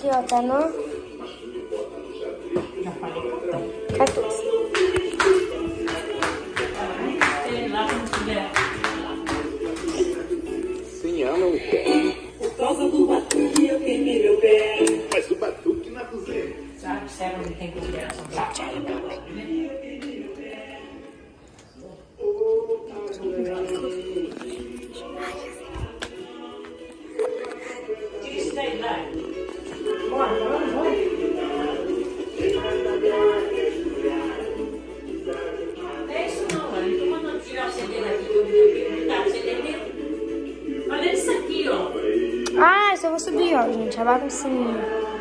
Aqui, ó, tá no Já falei cartão. 14. Sei lá quando tiver. Sem ela eu quero. Por causa do batuque eu queimei meu pé. Mas o batuque na cozinha. Já disseram que tem consideração. Já. Tira isso daí, vou subir, ó, gente. A baguncinha.